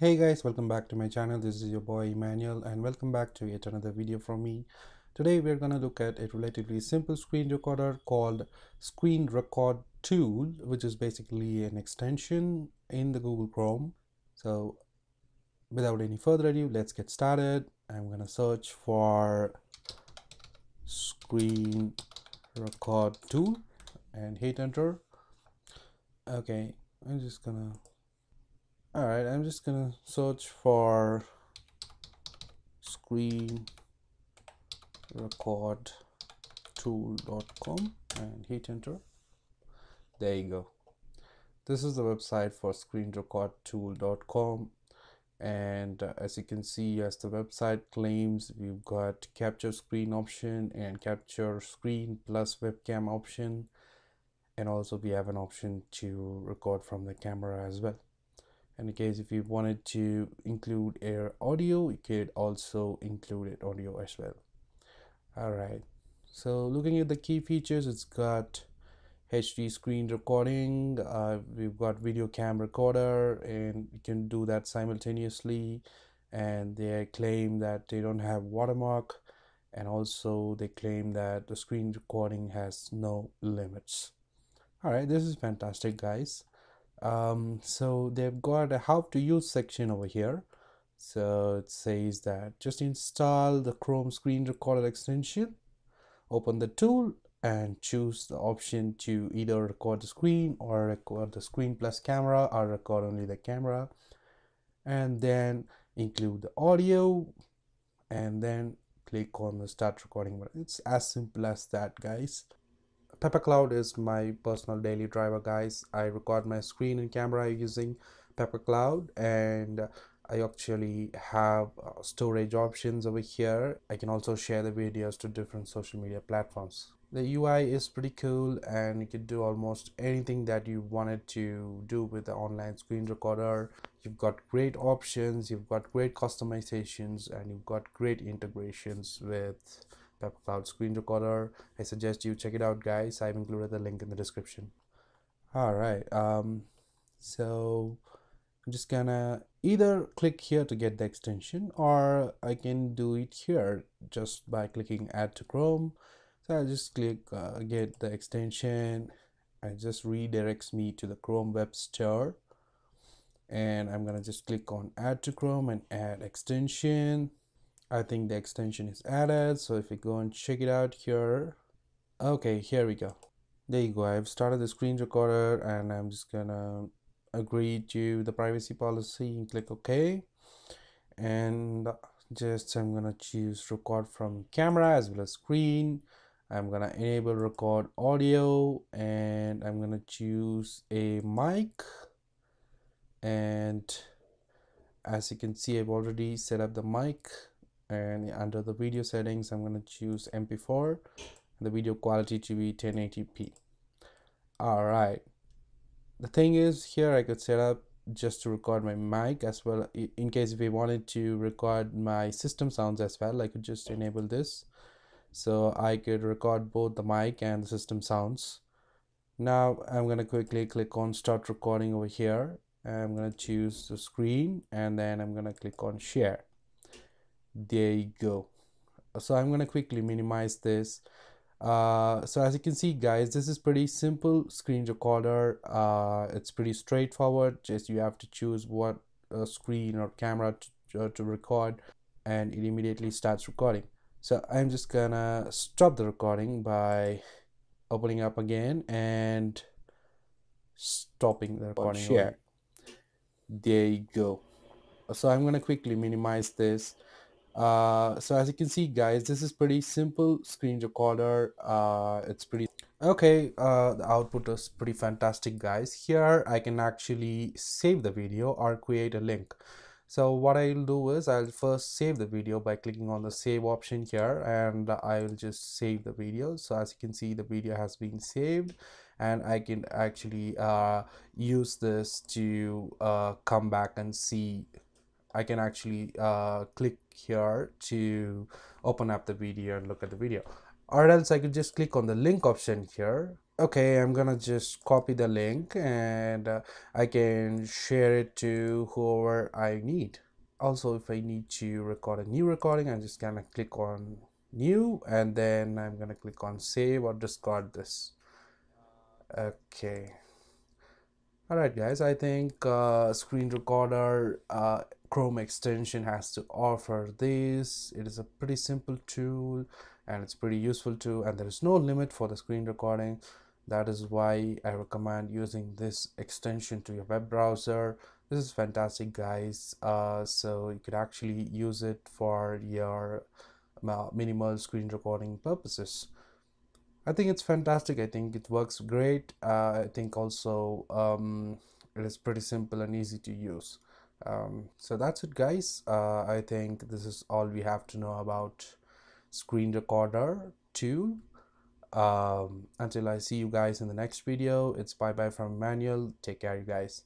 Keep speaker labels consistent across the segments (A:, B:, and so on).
A: Hey guys, welcome back to my channel. This is your boy Immanuel and welcome back to yet another video from me. Today we're to look at a relatively simple screen recorder called Screen Record Tool, which is basically an extension in the Google Chrome. So without any further ado, let's get started. I'm to search for Screen Record Tool and hit enter. Okay, I'm just gonna all right i'm just gonna search for screen record tool.com and hit enter. There you go. This is the website for screen record tool.com and uh, as you can see as the website claims we've got capture screen option and capture screen plus webcam option. And also we have an option to record from the camera as well in case if you wanted to include air audio you could also include it audio as well. All right so looking at the key features it's got HD screen recording uh, we've got video cam recorder and you can do that simultaneously. And they claim that they don't have watermark and also they claim that the screen recording has no limits. All right this is fantastic guys um, so they've got a how to use section over here. So it says that just install the chrome screen recorder extension open the tool and choose the option to either record the screen or record the screen plus camera or record only the camera. And then include the audio and then click on the start recording button. It's as simple as that guys Pepocloud is my personal daily driver guys. I record my screen and camera using Pepocloud and I actually have uh, storage options over here. I can also share the videos to different social media platforms. The UI is pretty cool and you can do almost anything that you wanted to do with the online screen recorder. You've got great options you've got great customizations and you've got great integrations with Cloud screen recorder. I suggest you check it out, guys. I've included the link in the description. All right. Um, so I'm just gonna either click here to get the extension or I can do it here just by clicking add to Chrome. So i'll just click uh, get the extension. It just redirects me to the Chrome Web Store and I'm gonna just click on add to Chrome and add extension I think the extension is added so if we go and check it out here okay here we go. There you go I've started the screen recorder and I'm just gonna agree to the privacy policy and click OK. And just I'm gonna choose record from camera as well as screen. I'm gonna enable record audio and I'm gonna choose a mic. And as you can see I've already set up the mic and under the video settings I'm going to choose MP4 the video quality to be 1080p alright. The thing is here I could set up just to record my mic as well in case if I wanted to record my system sounds as well I could just enable this. So I could record both the mic and the system sounds. Now I'm gonna quickly click on start recording over here. I'm gonna choose the screen and then I'm gonna click on share there you go. So i'm going to quickly minimize this. Uh, so as you can see guys this is pretty simple screen recorder. Uh, it's pretty straightforward. Just you have to choose what uh, screen or camera to, uh, to record and it immediately starts recording. So i'm just gonna stop the recording by opening up again and stopping the recording. share. There you go. So i'm gonna quickly minimize this uh, so as you can see guys this is pretty simple screen recorder. Uh, it's pretty okay uh, the output is pretty fantastic guys. Here I can actually save the video or create a link. So what I'll do is I'll first save the video by clicking on the save option here and I'll just save the video. So as you can see the video has been saved and I can actually uh, use this to uh, come back and see I can actually uh, click here to open up the video and look at the video. Or else I could just click on the link option here. Okay i'm gonna just copy the link and uh, i can share it to whoever i need. Also if i need to record a new recording i'm just gonna click on new and then i'm gonna click on save or discard this. Okay. All right guys i think uh, screen recorder uh, chrome extension has to offer this. It is a pretty simple tool and it's pretty useful too and there is no limit for the screen recording. That is why i recommend using this extension to your web browser. This is fantastic guys. Uh, so you could actually use it for your minimal screen recording purposes. I think it's fantastic. I think it works great. Uh, i think also um, it is pretty simple and easy to use um, so that's it guys uh, i think this is all we have to know about screen recorder tool um, until I see you guys in the next video, it's bye bye from Immanuel. Take care, you guys.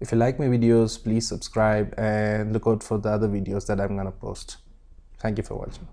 A: If you like my videos, please subscribe and look out for the other videos that I'm gonna post. Thank you for watching.